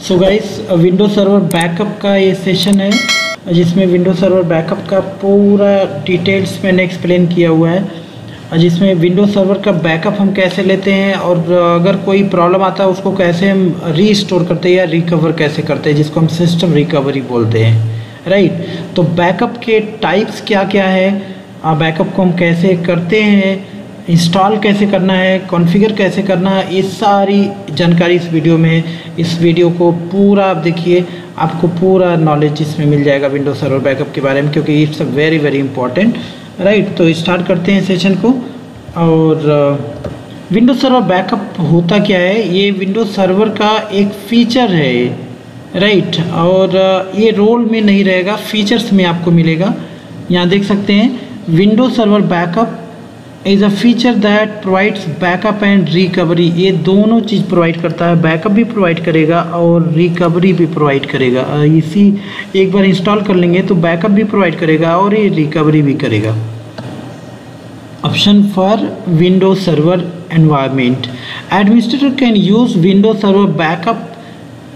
So guys window server backup का ये session है। जिसमें विंडो सर्वर बैकअप का पूरा डिटेल्स मैंने एक्सप्लेन किया हुआ है। जिसमें विंडो सर्वर का बैकअप हम कैसे लेते हैं और अगर कोई प्रॉब्लम आता है, उसको कैसे हम रीस्टोर करते हैं या रिकवर कैसे करते हैं, जिसको हम सिस्टम रिकवरी बोलते हैं। राइट तो बैकअप के टाइप्स क्या क्या है बैकअप को हम कैसे करते हैं? इंस्टॉल कैसे करना है कॉन्फ़िगर कैसे करना है ये सारी जानकारी इस वीडियो में है। इस वीडियो को पूरा आप देखिए आपको पूरा नॉलेज इसमें मिल जाएगा विंडो सर्वर बैकअप के बारे में क्योंकि it's a very very important right तो स्टार्ट करते हैं सेशन को। और विंडो सर्वर बैकअप होता क्या है? ये विंडो सर्वर का एक फीचर है राइट right, और uh, ये रोल में नहीं रहेगा फीचर्स में आपको मिलेगा। यहाँ देख सकते हैं window server backup is a feature that provides backup and recovery ये दोनों चीज़ प्रोवाइड करता है। बैकअप भी प्रोवाइड करेगा और रिकवरी भी प्रोवाइड करेगा। इसी एक बार इंस्टॉल कर लेंगे तो बैकअप भी प्रोवाइड करेगा और ये रिकवरी भी करेगा। Option for window server environment administrator can use window server backup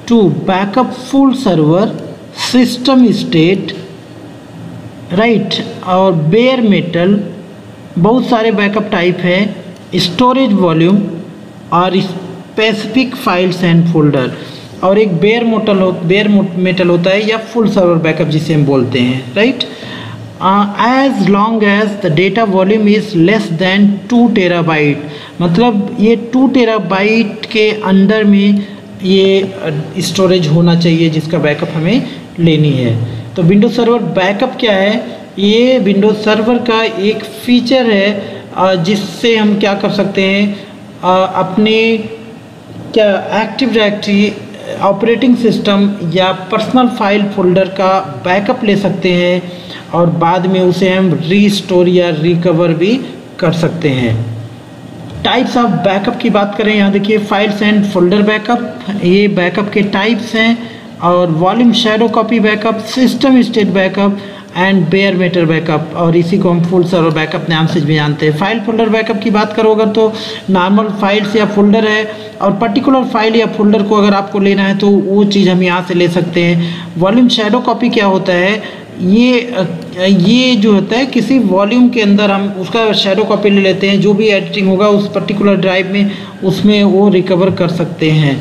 to backup full server system state right और बेयर मेटल बहुत सारे बैकअप टाइप है। स्टोरेज वॉल्यूम और स्पेसिफिक फाइल्स एंड फोल्डर और एक बेयर मोटल हो बेयर मेटल होता है या फुल सर्वर बैकअप जिसे हम बोलते हैं right as long as the data volume is less than two terabyte मतलब ये टू टेराबाइट के अंडर में ये स्टोरेज होना चाहिए जिसका बैकअप हमें लेनी है। तो विंडो सर्वर बैकअप क्या है? ये विंडोज़ सर्वर का एक फीचर है जिससे हम क्या कर सकते हैं अपने क्या एक्टिव डायरेक्टरी ऑपरेटिंग सिस्टम या पर्सनल फ़ाइल फोल्डर का बैकअप ले सकते हैं और बाद में उसे हम रीस्टोर या रिकवर भी कर सकते हैं। टाइप्स ऑफ़ बैकअप की बात करें, यहाँ देखिए फाइल्स एंड फोल्डर बैकअप ये बैकअप के टाइप्स हैं और volume shadow copy backup system state backup and bare metal backup और इसी को हम फुल सर्वर बैकअप नाम से भी जानते हैं। फ़ाइल फोल्डर बैकअप की बात करो अगर तो नॉर्मल फाइल्स या फोल्डर है, और पर्टिकुलर फ़ाइल या फोल्डर को अगर आपको लेना है तो वो चीज़ हम यहाँ से ले सकते हैं। वॉल्यूम शेडो कॉपी क्या होता है? ये ये जो होता है, किसी वॉल्यूम के अंदर हम उसका शेडो कॉपी ले लेते हैं, जो भी एडिटिंग होगा उस पर्टिकुलर ड्राइव में, उसमें वो रिकवर कर सकते हैं।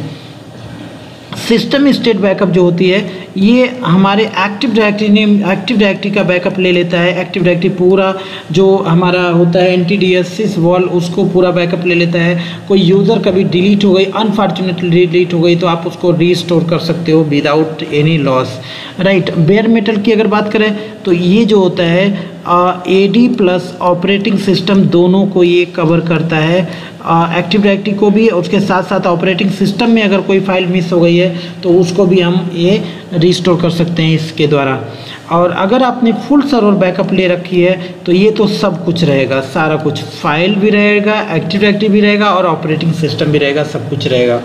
सिस्टम स्टेट बैकअप जो होती है ये हमारे एक्टिव डायरेक्टरी ने एक्टिव डायरेक्टरी का बैकअप ले लेता है। एक्टिव डायरेक्टरी पूरा जो हमारा होता है N T D S wall उसको पूरा बैकअप ले लेता है। कोई यूज़र कभी डिलीट हो गई अनफॉर्चुनेटली डिलीट हो गई तो आप उसको रीस्टोर कर सकते हो without any loss right bare metal की अगर बात करें तो ये जो होता है A D plus operating system दोनों को ये कवर करता है। एक्टिव डायरेक्टरी को भी, उसके साथ साथ ऑपरेटिंग सिस्टम में अगर कोई फ़ाइल मिस हो गई है तो उसको भी हम ये रिस्टोर कर सकते हैं इसके द्वारा। और अगर आपने फुल सर्वर बैकअप ले रखी है तो ये तो सब कुछ रहेगा। सारा कुछ फ़ाइल भी रहेगा एक्टिव डायरेक्टरी भी रहेगा और ऑपरेटिंग सिस्टम भी रहेगा, सब कुछ रहेगा।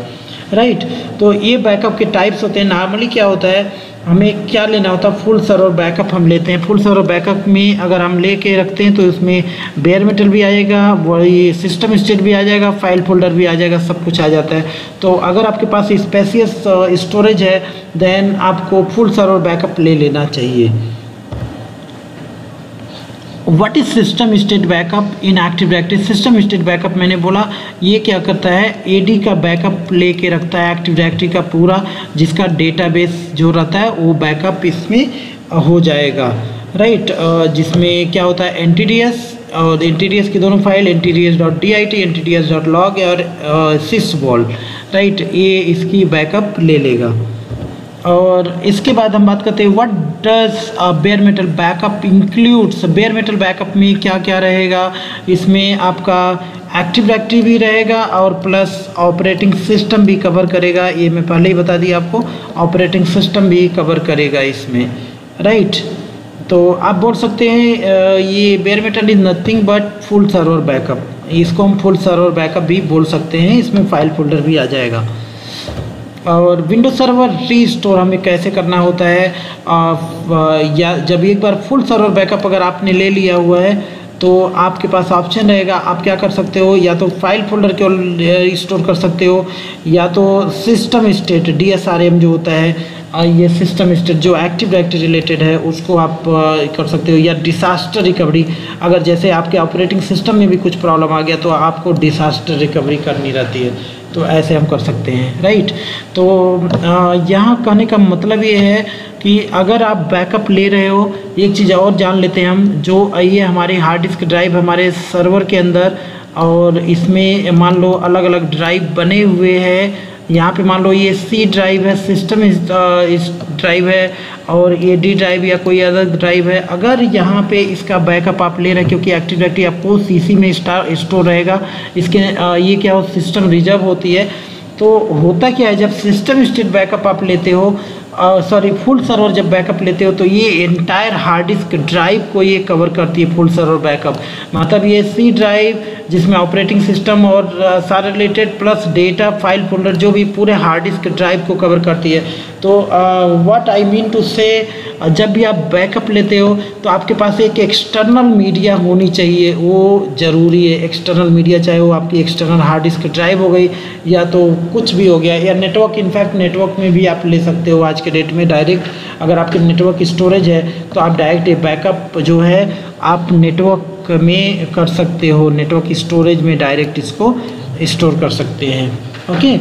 राइट तो ये बैकअप के टाइप्स होते हैं। नॉर्मली क्या होता है हमें क्या लेना होता है? फुल सर्वर बैकअप हम लेते हैं। फुल सर्वर बैकअप में अगर हम ले के रखते हैं तो उसमें बेयर मेटल भी आएगा, वही सिस्टम स्टेट भी आ जाएगा फ़ाइल फोल्डर भी आ जाएगा, सब कुछ आ जाता है। तो अगर आपके पास स्पेसियस स्टोरेज है देन आपको फुल सर्वर बैकअप ले लेना चाहिए। What is system state backup in active directory system state backup मैंने बोला, ये क्या करता है? एडी का बैकअप लेके रखता है एक्टिव डायरेक्टरी का पूरा, जिसका डेटाबेस जो रहता है, वो बैकअप इसमें हो जाएगा। राइट जिसमें क्या होता है? एन और एन की दोनों file N T D S dot D I T N T D S dot log और सिस बॉल राइट ये इसकी बैकअप ले लेगा। और इसके बाद हम बात करते हैं what does bare metal backup includes bare metal backup में क्या क्या रहेगा? इसमें आपका एक्टिव डायरेक्टरी भी रहेगा और प्लस ऑपरेटिंग सिस्टम भी कवर करेगा। ये मैं पहले ही बता दी आपको ऑपरेटिंग सिस्टम भी कवर करेगा इसमें राइट तो आप बोल सकते हैं ये bare metal is nothing but full server backup इसको हम फुल सर्वर बैकअप भी बोल सकते हैं, इसमें फ़ाइल फोल्डर भी आ जाएगा। और विंडो सर्वर रीस्टोर हमें कैसे करना होता है? आ, या जब एक बार फुल सर्वर बैकअप अगर आपने ले लिया हुआ है तो आपके पास ऑप्शन रहेगा। आप क्या कर सकते हो? या तो फ़ाइल फोल्डर के स्टोर कर सकते हो या तो सिस्टम स्टेट डीएसआरएम जो होता है ये सिस्टम स्टेट जो एक्टिव डायरेक्टरी रिलेटेड है उसको आप कर सकते हो। या डिसास्टर रिकवरी अगर जैसे आपके ऑपरेटिंग सिस्टम में भी कुछ प्रॉब्लम आ गया तो आपको डिसास्टर रिकवरी करनी रहती है। तो ऐसे हम कर सकते हैं राइट तो यहाँ कहने का मतलब ये है कि अगर आप बैकअप ले रहे हो, एक चीज़ और जान लेते हैं हम, जो ये हमारे हार्ड डिस्क ड्राइव हमारे सर्वर के अंदर, और इसमें मान लो अलग अलग ड्राइव बने हुए हैं, यहाँ पे मान लो ये सी ड्राइव है सिस्टम इस ड्राइव है और ये डी ड्राइव या कोई अदर ड्राइव है, अगर यहाँ पे इसका बैकअप आप ले रहे हैं, क्योंकि एक्टिव डायरेक्टरी आपको सीसी में स्टार रहेगा, इसके ये क्या हो सिस्टम रिज़र्व होती है तो होता क्या है, जब सिस्टम स्टेट बैकअप आप लेते हो सॉरी फुल सर्वर जब बैकअप लेते हो तो ये एंटायर हार्ड डिस्क ड्राइव को ये कवर करती है फुल सर्वर बैकअप मतलब ये सी ड्राइव जिसमें ऑपरेटिंग सिस्टम और सारे related plus data file folder जो भी पूरे हार्ड डिस्क ड्राइव को कवर करती है तो व्हाट आई मीन टू से जब भी आप बैकअप लेते हो तो आपके पास एक एक्सटर्नल मीडिया होनी चाहिए। वो ज़रूरी है। एक्सटर्नल मीडिया चाहे वो आपकी एक्सटर्नल हार्ड डिस्क ड्राइव हो गई, या तो कुछ भी हो गया, या नेटवर्क इनफैक्ट नेटवर्क में भी आप ले सकते हो आज के डेट में डायरेक्ट अगर आपके नेटवर्क स्टोरेज है तो आप डायरेक्ट बैकअप जो है, आप नेटवर्क में कर सकते हो। नेटवर्क स्टोरेज में डायरेक्ट इसको स्टोर कर सकते हैं। ओके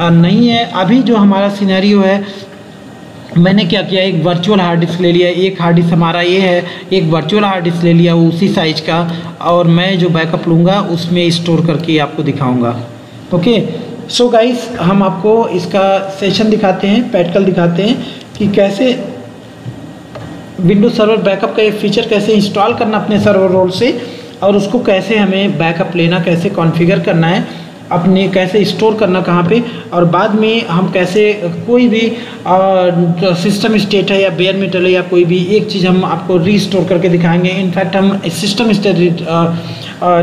नहीं है। अभी जो हमारा सिनेरियो है, मैंने क्या किया? एक वर्चुअल हार्ड डिस्क ले लिया। एक हार्ड डिस्क हमारा ये है, एक वर्चुअल हार्ड डिस्क ले लिया उसी साइज़ का और मैं जो बैकअप लूँगा, उसमें स्टोर करके आपको दिखाऊँगा। ओके सो गाइस हम आपको इसका सेशन दिखाते हैं पैटकल दिखाते हैं कि कैसे विंडोज़ सर्वर बैकअप का ये फीचर कैसे इंस्टॉल करना अपने सर्वर रोल से और उसको कैसे हमें बैकअप लेना, कैसे कॉन्फ़िगर करना है। अपने कैसे स्टोर करना कहाँ पे और बाद में हम कैसे, कोई भी सिस्टम स्टेट है या बेयर मेटल है या कोई भी, एक चीज़ हम आपको रीस्टोर करके दिखाएँगे। इनफैक्ट हम सिस्टम स्टेट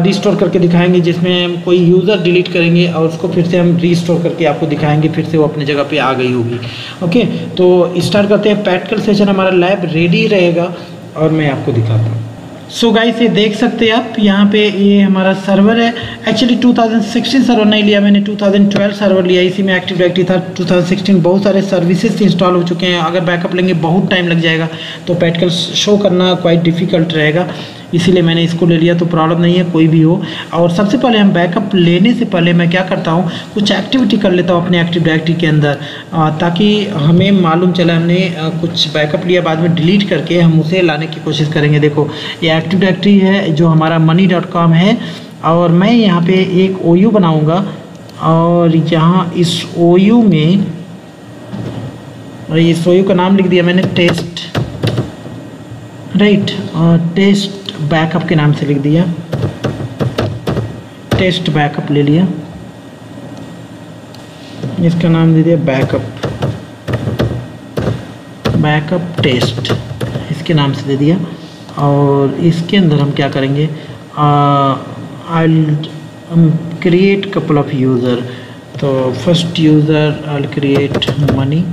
रीस्टोर करके दिखाएँगे, जिसमें कोई यूज़र डिलीट करेंगे और उसको फिर से हम रीस्टोर करके आपको दिखाएँगे, फिर से वो अपने जगह पे आ गई होगी। ओके तो स्टार्ट करते हैं। प्रैक्टिकल सेशन हमारा लैब रेडी रहेगा और मैं आपको दिखाता हूँ। सो गाइस ये देख सकते हैं आप, यहाँ पे ये हमारा सर्वर है। एक्चुअली 2016 सर्वर नहीं लिया मैंने 2012 सर्वर लिया। इसी में एक्टिव डायरेक्टरी था 2016 बहुत सारे सर्विसेज़ इंस्टॉल हो चुके हैं। अगर बैकअप लेंगे, बहुत टाइम लग जाएगा। तो प्रैक्टिकल शो करना क्वाइट डिफ़िकल्ट रहेगा। इसीलिए मैंने इसको ले लिया तो प्रॉब्लम नहीं है, कोई भी हो। और सबसे पहले हम बैकअप लेने से पहले मैं क्या करता हूँ, कुछ एक्टिविटी कर लेता हूँ अपने एक्टिव डायरेक्टरी के अंदर ताकि हमें मालूम चला हमने कुछ बैकअप लिया, बाद में डिलीट करके हम उसे लाने की कोशिश करेंगे। देखो, ये एक्टिव डायरेक्टरी है, जो हमारा मनी डॉट कॉम है, और मैं यहाँ पे एक ओ यू बनाऊँगा, और यहाँ इस ओ यू में इस ओ का नाम लिख दिया मैंने टेस्ट राइट टेस्ट बैकअप के नाम से लिख दिया। टेस्ट बैकअप ले लिया। इसका नाम दे दिया बैकअप बैकअप टेस्ट इसके नाम से दे दिया। और इसके अंदर हम क्या करेंगे? I create couple of user तो first user I create many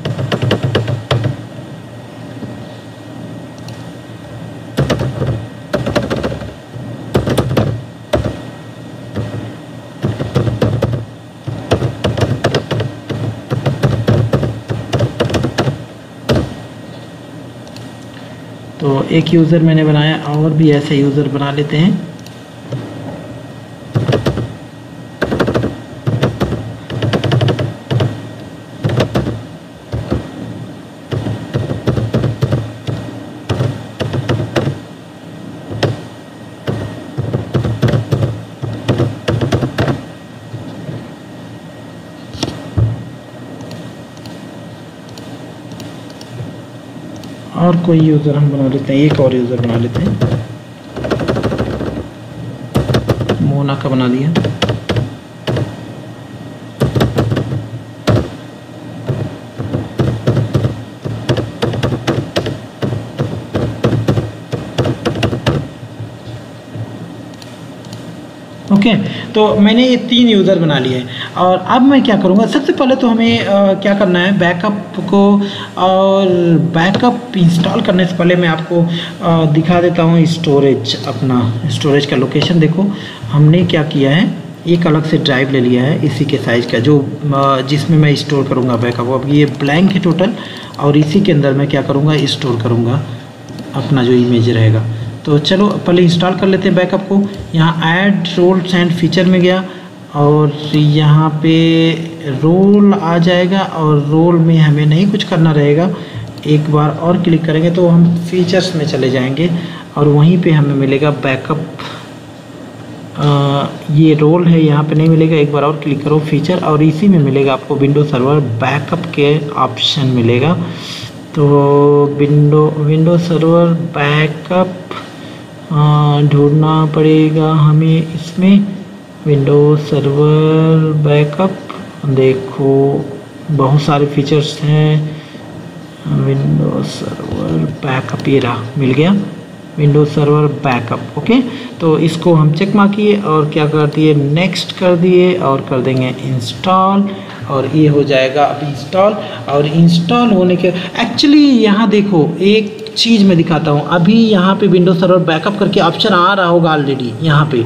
तो एक यूज़र मैंने बनाया और भी ऐसे यूज़र बना लेते हैं। और कोई यूज़र हम बना लेते हैं एक और यूज़र बना लेते हैं। मोना का बना दिया। ओके okay, तो मैंने ये तीन यूज़र बना लिए। और अब मैं क्या करूँगा? सबसे पहले तो हमें आ, क्या करना है? बैकअप को और बैकअप इंस्टॉल करने से पहले मैं आपको आ, दिखा देता हूँ स्टोरेज अपना। स्टोरेज का लोकेशन देखो। हमने क्या किया है? एक अलग से ड्राइव ले लिया है इसी के साइज़ का। जो जिसमें मैं स्टोर करूँगा बैकअप अब ये ब्लैंक है टोटल और इसी के अंदर मैं क्या करूँगा? स्टोर करूँगा। अपना जो इमेज रहेगा। तो चलो पहले इंस्टॉल कर लेते हैं बैकअप को। यहाँ ऐड रोल्स एंड फीचर में गया। और यहाँ पे रोल आ जाएगा और रोल में हमें नहीं कुछ करना रहेगा। एक बार और क्लिक करेंगे तो हम फीचर्स में चले जाएँगे और वहीं पे हमें मिलेगा बैकअप। ये रोल है, यहाँ पे नहीं मिलेगा। एक बार और क्लिक करो, फीचर, और इसी में मिलेगा आपको विंडो सर्वर। बैकअप के ऑप्शन मिलेगा। तो विंडो विंडो सर्वर, बैकअप ढूंढना पड़ेगा हमें इसमें। विंडोज़ सर्वर बैकअप देखो, बहुत सारे फीचर्स हैं। विंडोज़ सर्वर बैकअप ये रहा, मिल गया। विंडोज़ सर्वर बैकअप ओके तो इसको हम चेक मार किए और क्या कर दिए? नेक्स्ट कर दिए और कर देंगे इंस्टॉल और ये हो जाएगा अब इंस्टॉल और इंस्टॉल होने के एक्चुअली यहाँ देखो, एक चीज़ मैं दिखाता हूँ। अभी यहाँ पे विंडो सर्वर बैकअप करके ऑप्शन आ रहा होगा ऑलरेडी यहाँ पे।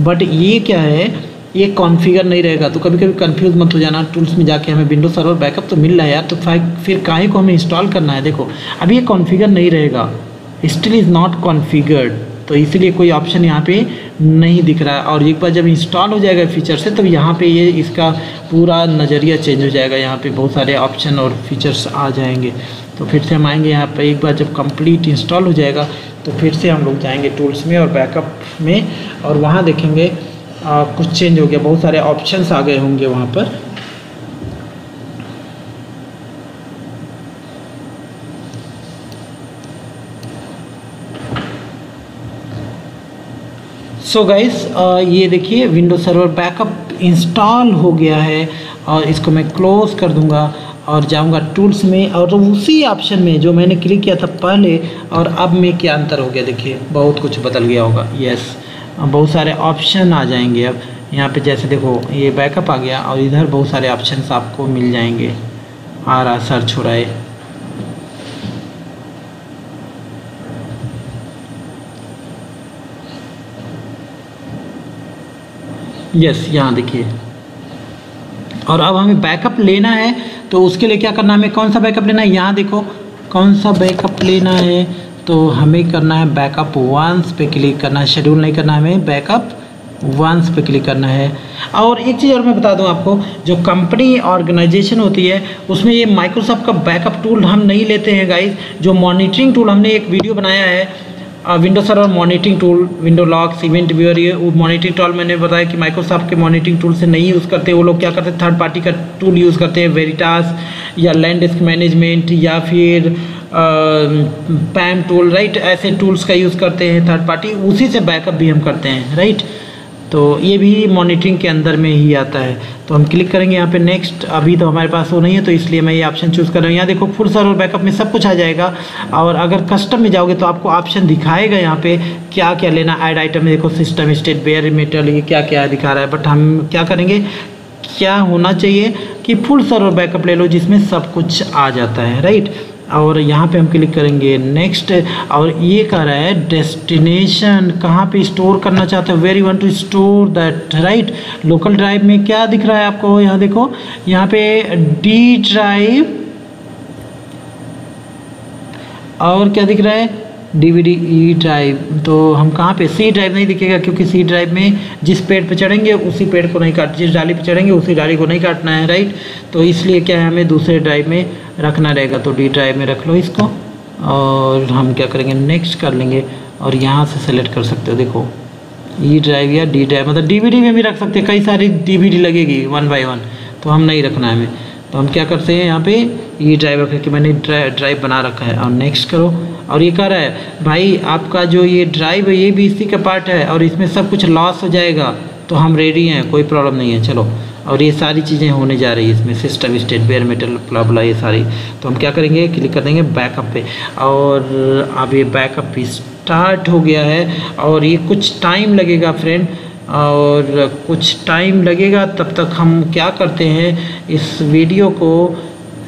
बट ये क्या है? ये कॉन्फ़िगर नहीं रहेगा। तो कभी कभी कंफ्यूज मत हो जाना। टूल्स में जाके हमें विंडो सर्वर बैकअप तो मिल रहा है यार। तो फिर काहे को हमें इंस्टॉल करना है? देखो, अभी ये कॉन्फ़िगर नहीं रहेगा। स्टिल इज़ नॉट कॉन्फ़िगर्ड तो इसलिए कोई ऑप्शन यहाँ पे नहीं दिख रहा है। और एक बार जब इंस्टॉल हो जाएगा फीचर से तो यहाँ पे ये इसका पूरा नज़रिया चेंज हो जाएगा। यहाँ पे बहुत सारे ऑप्शन और फीचर्स आ जाएँगे। तो फिर से हम आएँगे यहाँ पर एक बार जब कंप्लीट इंस्टॉल हो जाएगा तो फिर से हम लोग जाएँगे टूल्स में और बैकअप में और वहाँ देखेंगे आ, कुछ चेंज हो गया। बहुत सारे ऑप्शंस आ गए होंगे वहाँ पर। सो so गाइस ये देखिए विंडो सर्वर बैकअप इंस्टॉल हो गया है और इसको मैं क्लोज़ कर दूँगा और जाऊँगा टूल्स में और उसी ऑप्शन में जो मैंने क्लिक किया था पहले और अब में क्या अंतर हो गया देखिए, बहुत कुछ बदल गया होगा। यस बहुत सारे ऑप्शन आ जाएँगे अब। यहाँ पे जैसे देखो, ये बैकअप आ गया और इधर बहुत सारे ऑप्शन आपको मिल जाएँगे। आ रहा सर्च हो रहा है। यस यहाँ देखिए। और अब हमें बैकअप लेना है तो उसके लिए क्या करना है, हमें कौन सा बैकअप लेना है? यहाँ देखो, कौन सा बैकअप लेना है? तो हमें करना है बैकअप वंस पे क्लिक करना है शेड्यूल नहीं करना है हमें बैकअप वंस पे क्लिक करना है। और एक चीज़ और मैं बता दूँ आपको, जो कंपनी ऑर्गेनाइजेशन होती है, उसमें ये माइक्रोसॉफ्ट का बैकअप टूल हम नहीं लेते हैं गाइज़ जो मॉनिटरिंग टूल हमने एक वीडियो बनाया है window server monitoring tool window logs event viewer ये मॉनिटरिंग टूल मैंने बताया कि माइक्रोसॉफ्ट के मॉनिटरिंग टूल से नहीं यूज़ करते, वो लोग क्या करते हैं थर्ड पार्टी का टूल यूज़ करते हैं वेरिटास या लैंड डिस्क मैनेजमेंट या फिर पैम टूल राइट ऐसे टूल्स का यूज़ करते हैं थर्ड पार्टी उसी से बैकअप भी हम करते हैं राइट तो ये भी मॉनिटरिंग के अंदर में ही आता है। तो हम क्लिक करेंगे यहाँ पे नेक्स्ट अभी तो हमारे पास वो नहीं है तो इसलिए मैं ये ऑप्शन चूज़ कर रहा हूँ। यहाँ देखो फुल सर्वर बैकअप में सब कुछ आ जाएगा। और अगर कस्टम में जाओगे तो आपको ऑप्शन दिखाएगा यहाँ पे क्या क्या लेना ऐड आइटम में देखो सिस्टम स्टेट बेयर मेटल ये क्या क्या दिखा रहा है। बट हम क्या करेंगे? क्या होना चाहिए कि फुल सर्वर बैकअप ले लो, जिसमें सब कुछ आ जाता है राइट और यहाँ पे हम क्लिक करेंगे नेक्स्ट और ये कह रहा है डेस्टिनेशन कहाँ पे स्टोर करना चाहते हो? Very one to store that right local drive में क्या दिख रहा है आपको? यहाँ देखो, यहाँ पे डी ड्राइव और क्या दिख रहा है? डीवीडी ई ड्राइव तो हम कहाँ पे? सी ड्राइव नहीं दिखेगा, क्योंकि सी ड्राइव में जिस पेड़ पे चढ़ेंगे, उसी पेड़ को नहीं काट, जिस डाली पे चढ़ेंगे, उसी डाली को नहीं काटना है राइट तो इसलिए क्या है, हमें दूसरे ड्राइव में रखना रहेगा। तो डी ड्राइव में रख लो इसको, और हम क्या करेंगे नेक्स्ट कर लेंगे, और यहाँ से सेलेक्ट कर सकते हो। देखो ई e ड्राइव या डी ड्राइव मतलब डी में भी रख सकते हैं, कई सारी DVD लगेगी वन बाई वन तो हम नहीं रखना है हमें। तो हम क्या करते हैं, यहाँ पे ई ड्राइव रखें कि मैंने ड्राइव बना रखा है, और नेक्स्ट करो। और ये कह रहा है, भाई, आपका जो ये ड्राइव है, ये भी इसी का पार्ट है और इसमें सब कुछ लॉस हो जाएगा तो हम रेडी हैं, कोई प्रॉब्लम नहीं है, चलो। और ये सारी चीज़ें होने जा रही है इसमें सिस्टम स्टेट बेयर मेटल प्लाबला ये सारी। तो हम क्या करेंगे? क्लिक कर देंगे बैकअप पे। और अब ये बैकअप स्टार्ट हो गया है और ये कुछ टाइम लगेगा फ्रेंड और कुछ टाइम लगेगा, तब तक हम क्या करते हैं, इस वीडियो को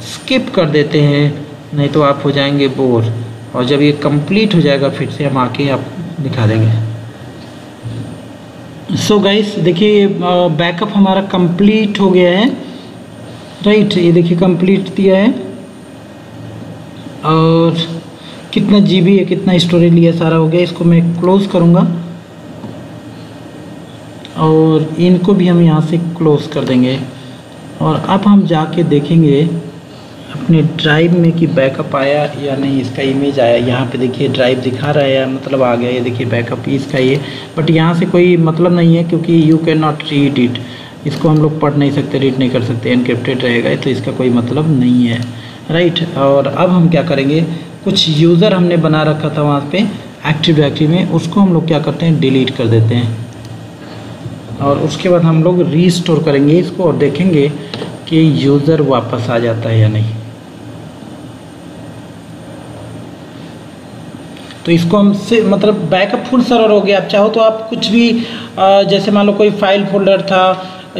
स्किप कर देते हैं, नहीं तो आप हो जाएँगे बोर और जब ये कंप्लीट हो जाएगा, फिर से हम आके आप दिखा देंगे। सो गाइस देखिए बैकअप हमारा कंप्लीट हो गया है। राइट ये देखिए कंप्लीट दिया है। और कितना जीबी है, कितना स्टोरेज लिया सारा हो गया। इसको मैं क्लोज़ करूँगा। और इनको भी हम यहाँ से क्लोज़ कर देंगे। और अब हम जाके देखेंगे अपने ड्राइव में कि बैकअप आया या नहीं, इसका इमेज आया। यहाँ पे देखिए ड्राइव दिखा रहा है मतलब आ गया। ये देखिए बैकअप इसका ये। बट यहाँ से कोई मतलब नहीं है क्योंकि you can not read it इसको हम लोग पढ़ नहीं सकते रीड नहीं कर सकते। इनक्रिप्टेड रहेगा तो इसका कोई मतलब नहीं है। राइट और अब हम क्या करेंगे? कुछ यूज़र हमने बना रखा था वहाँ पे एक्टिव डायरेक्टरी में। उसको हम लोग क्या करते हैं? डिलीट कर देते हैं। और उसके बाद हम लोग रीस्टोर करेंगे इसको और देखेंगे कि यूज़र वापस आ जाता है या नहीं। तो इसको हम से मतलब बैकअप फुल सर्वर हो गया। आप चाहो तो आप कुछ भी जैसे मान लो कोई फ़ाइल फोल्डर था,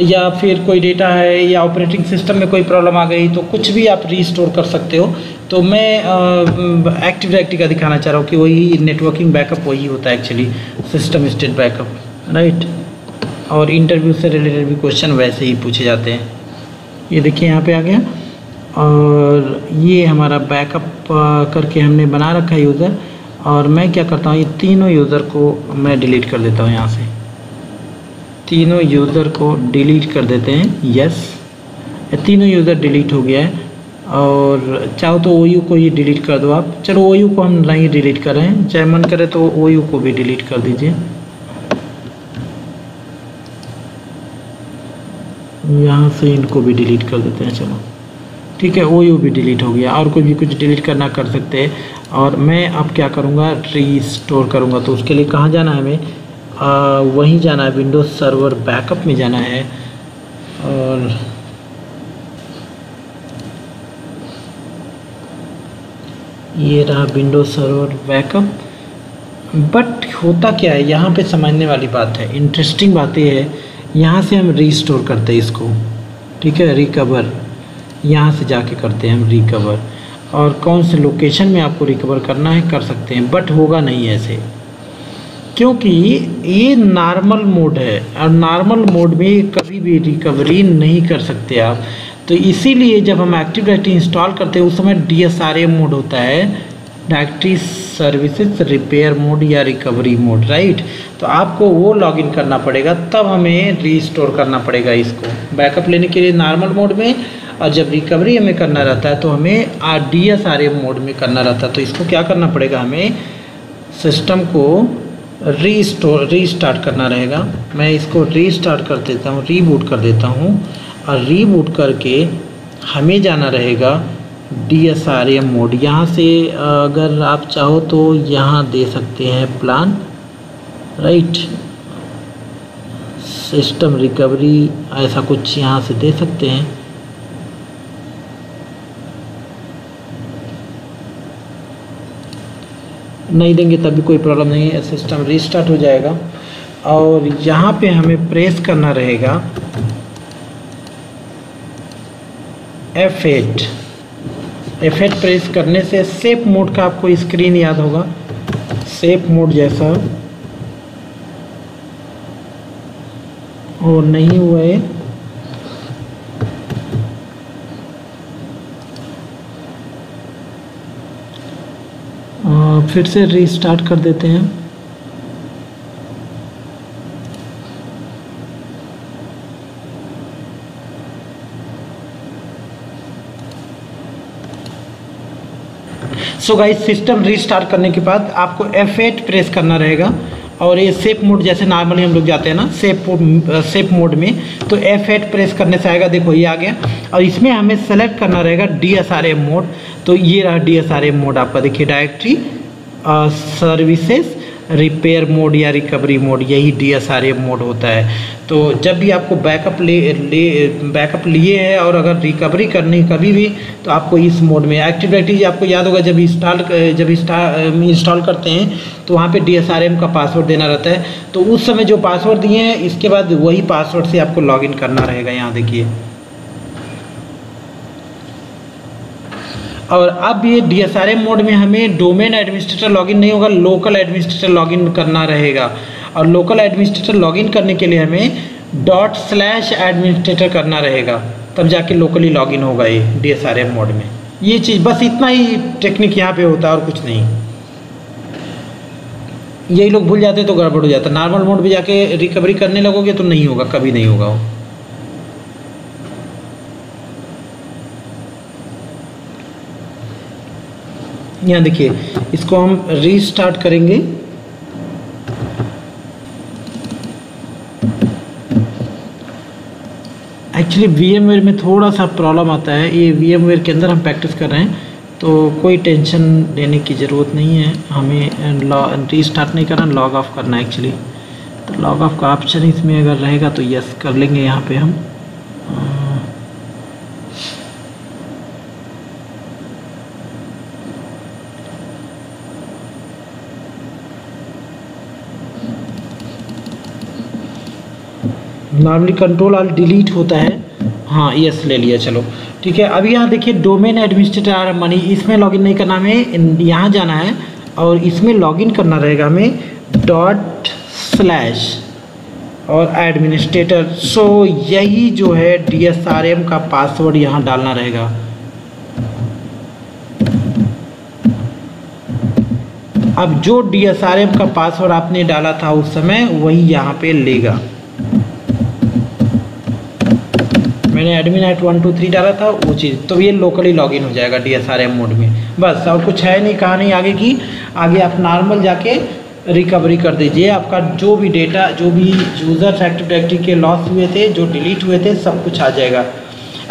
या फिर कोई डेटा है, या ऑपरेटिंग सिस्टम में कोई प्रॉब्लम आ गई तो कुछ भी आप रीस्टोर कर सकते हो। तो मैं एक्टिव डायरेक्टरी का दिखाना चाह रहा हूँ कि वही नेटवर्किंग बैकअप वही होता है actually system state backup right और इंटरव्यू से रिलेटेड भी क्वेश्चन वैसे ही पूछे जाते हैं। ये देखिए यहाँ पे आ गया। और ये हमारा बैकअप करके हमने बना रखा है यूज़र और मैं क्या करता हूँ, ये तीनों यूज़र को मैं डिलीट कर देता हूँ यहाँ से। तीनों यूज़र को डिलीट कर देते हैं यस तीनों यूज़र डिलीट हो गया है। और चाहो तो ओयू को ही डिलीट कर दो आप। चलो ओयू को हम नहीं डिलीट कर चाहे मन करे तो ओयू को भी डिलीट कर दीजिए। यहाँ से इनको भी डिलीट कर देते हैं, चलो। ठीक है ओ भी डिलीट हो गया। और कोई भी कुछ डिलीट करना कर सकते हैं। और मैं अब क्या करूँगा? रीस्टोर करूँगा। तो उसके लिए कहाँ जाना है हमें? वहीं जाना है। विंडोज़ सर्वर बैकअप में जाना है। और ये रहा विंडोज़ सर्वर बैकअप बट होता क्या है? यहाँ पे समझने वाली बात है। इंटरेस्टिंग बात यह है। यहाँ से हम रीस्टोर करते हैं इसको। ठीक है? रिकवर यहाँ से जाके करते हैं हम रिकवर और कौन से लोकेशन में आपको रिकवर करना है, कर सकते हैं बट होगा नहीं ऐसे। क्योंकि ये नॉर्मल मोड है, और नॉर्मल मोड में कभी भी रिकवरी नहीं कर सकते आप। तो इसीलिए जब हम एक्टिव डायरेक्टरी इंस्टॉल करते हैं, उस समय D S R A mode होता है डायरेक्टरी सर्विसेज़ रिपेयर मोड या रिकवरी मोड राइट तो आपको वो लॉगिन करना पड़ेगा, तब हमें रीस्टोर करना पड़ेगा इसको। बैकअप लेने के लिए नॉर्मल मोड में और जब रिकवरी हमें करना रहता है तो हमें R D S R M mode में करना रहता है। तो इसको क्या करना पड़ेगा हमें? सिस्टम को रीस्टोर रीस्टार्ट करना रहेगा। मैं इसको रीस्टार्ट कर देता हूँ रीबूट कर देता हूँ। और रीबूट करके हमें जाना रहेगा D S R M mode यहाँ से अगर आप चाहो तो यहाँ दे सकते हैं प्लान राइट सिस्टम रिकवरी ऐसा कुछ यहाँ से दे सकते हैं। नहीं देंगे तभी कोई प्रॉब्लम नहीं है। सिस्टम रीस्टार्ट हो जाएगा। और यहाँ पे हमें प्रेस करना रहेगा। F8 F8 प्रेस करने से सेफ़ मोड का आपको स्क्रीन याद होगा। सेफ़ मोड जैसा। और नहीं हुआ है। फिर से रीस्टार्ट कर देते हैं। सो गाइस सिस्टम रीस्टार्ट करने के बाद आपको F8 प्रेस करना रहेगा और ये सेफ़ मोड जैसे नॉर्मली हम लोग जाते हैं ना सेफ़ सेफ़ मोड में तो F8 प्रेस करने से आएगा, देखो ये आ गया। और इसमें हमें सेलेक्ट करना रहेगा एम मोड तो ये रहा एम मोड आपका, देखिए डायरेक्टरी सर्विसेज़ रिपेयर मोड या रिकवरी मोड यही D S R M mode होता है। तो जब भी आपको बैकअप ले ले बैकअप लिए है और अगर रिकवरी करनी है कभी भी तो आपको इस मोड में एक्टिव आपको याद होगा, जब इंस्टॉल जब इंस्टॉल करते हैं तो वहाँ पे डी एस आर एम का पासवर्ड देना रहता है। तो उस समय जो पासवर्ड दिए हैं, इसके बाद वही पासवर्ड से आपको लॉगिन करना रहेगा, यहाँ देखिए। और अब ये D S R M mode में हमें डोमेन एडमिनिस्ट्रेटर लॉगिन नहीं होगा लोकल एडमिनिस्ट्रेटर लॉगिन करना रहेगा। और लोकल एडमिनिस्ट्रेटर लॉगिन करने के लिए हमें डॉट स्लैश एडमिनिस्ट्रेटर करना रहेगा। तब जाके लोकली लॉगिन होगा ये D S R M mode में। ये चीज़, बस इतना ही टेक्निक यहाँ पे होता है और कुछ नहीं। यही लोग भूल जाते तो गड़बड़ हो जाता नॉर्मल मोड में जाके रिकवरी करने लगोगे तो नहीं होगा, कभी नहीं होगा वो। यहाँ देखिए, इसको हम रीस्टार्ट करेंगे। एक्चुअली वी में थोड़ा सा प्रॉब्लम आता है। ये वी के अंदर हम प्रैक्टिस कर रहे हैं तो कोई टेंशन लेने की ज़रूरत नहीं है। हमें रीस्टार्ट नहीं करना लॉग ऑफ़ करना है एक्चुअली तो लॉग ऑफ़ का ऑप्शन इसमें अगर रहेगा तो यस कर लेंगे यहाँ पे हम। नॉर्मली कंट्रोल आल डिलीट होता है। हाँ यस ले लिया, चलो। ठीक है, अभी यहाँ देखिए डोमेन एडमिनिस्ट्रेटर मनी इसमें लॉगिन नहीं करना हमें यहाँ जाना है, और इसमें लॉगिन करना रहेगा हमें डॉट स्लैश और एडमिनिस्ट्रेटर सो यही जो है डीएसआरएम का पासवर्ड यहाँ डालना रहेगा। अब जो डीएसआरएम का पासवर्ड आपने डाला था उस समय, वही यहाँ पे लेगा। मैंने admin at one two three डाला था, वो चीज़। तो ये लोकली लॉगिन हो जाएगा D S R M mode में। बस और कुछ है नहीं कहा नहीं आगे की। आगे आप नॉर्मल जाके रिकवरी कर दीजिए। आपका जो भी डेटा जो भी यूज़र एक्टिव डायरेक्टरी के लॉस हुए थे, जो डिलीट हुए थे, सब कुछ आ जाएगा।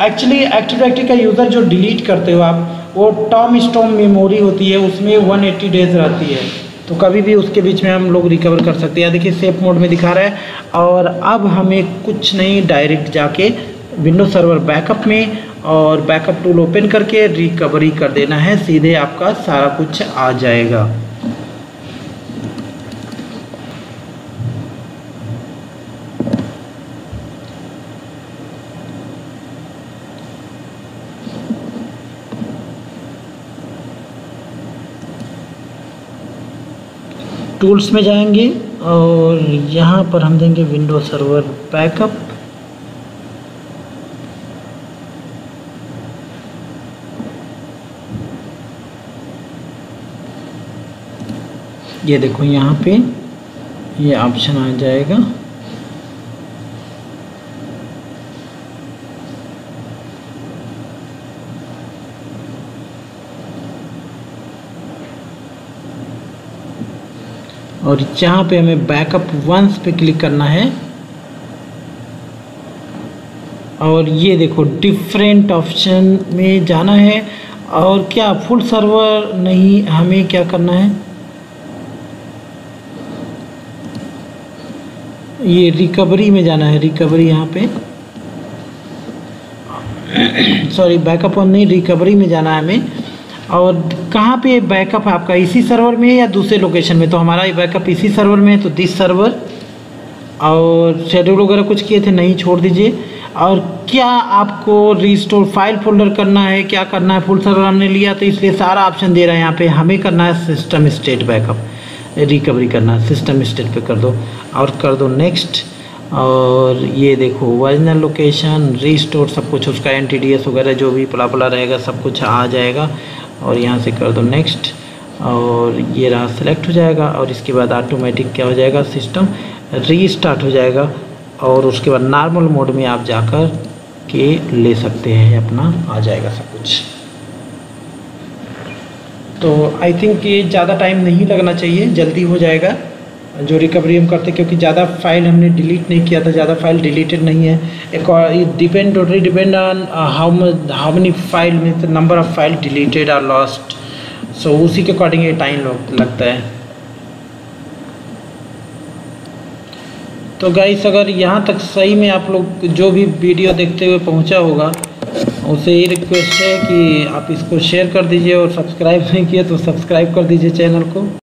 एक्चुअली एक्टिव डायरेक्टरी का यूज़र जो डिलीट करते हो आप, वो टॉम स्टॉम मेमोरी होती है, उसमें 180 डेज़ रहती है। तो कभी भी उसके बीच में हम लोग रिकवर कर सकते हैं। देखिए सेफ़ मोड में दिखा रहा है। और अब हमें कुछ नहीं डायरेक्ट जाके विंडो सर्वर बैकअप में और बैकअप टूल ओपन करके रिकवरी कर देना है, सीधे आपका सारा कुछ आ जाएगा। टूल्स में जाएँगे और यहाँ पर हम देंगे विंडो सर्वर बैकअप ये देखो यहाँ पे ये ऑप्शन आ जाएगा। और जहाँ पे हमें बैकअप वंस पे क्लिक करना है, और ये देखो डिफरेंट ऑप्शन में जाना है, और क्या फुल सर्वर नहीं हमें क्या करना है? ये रिकवरी में जाना है रिकवरी यहाँ पे। सॉरी बैकअप ऑन नहीं रिकवरी में जाना है हमें। और कहाँ पे बैकअप है आपका, इसी सर्वर में है या दूसरे लोकेशन में? तो हमारा ये बैकअप इसी सर्वर में है तो दिस सर्वर और शेड्यूल वगैरह कुछ किए थे, नहीं, छोड़ दीजिए। और क्या आपको रिस्टोर फ़ाइल फोल्डर करना है, क्या करना है? फुल सर्वर हमने लिया तो इसलिए सारा ऑप्शन दे रहा है यहाँ पे। हमें करना है सिस्टम स्टेट बैकअप रिकवरी करना सिस्टम स्टेट पे कर दो, और कर दो नेक्स्ट और ये देखो ओरिजिनल लोकेशन रीस्टोर सब कुछ, उसका एनटीडीएस वगैरह जो भी पला पला रहेगा, सब कुछ आ जाएगा, और यहाँ से कर दो नेक्स्ट और ये रहा सेलेक्ट हो जाएगा, और इसके बाद ऑटोमेटिक क्या हो जाएगा सिस्टम रीस्टार्ट हो जाएगा, और उसके बाद नॉर्मल मोड में आप जाकर के ले सकते हैं, अपना आ जाएगा सब कुछ। तो आई थिंक ये ज़्यादा टाइम नहीं लगना चाहिए, जल्दी हो जाएगा जो रिकवरी हम करते क्योंकि ज़्यादा फ़ाइल हमने डिलीट नहीं किया था, ज़्यादा फ़ाइल डिलीटेड नहीं है। एक depend totally depend on how how many file mean number of file deleted are lost so उसी के अकॉर्डिंग ये टाइम लगता है। तो गाइस अगर यहाँ तक सही में आप लोग जो भी वीडियो देखते हुए पहुँचा होगा उससे ये रिक्वेस्ट है कि आप इसको शेयर कर दीजिए और सब्सक्राइब नहीं किए तो सब्सक्राइब कर दीजिए चैनल को।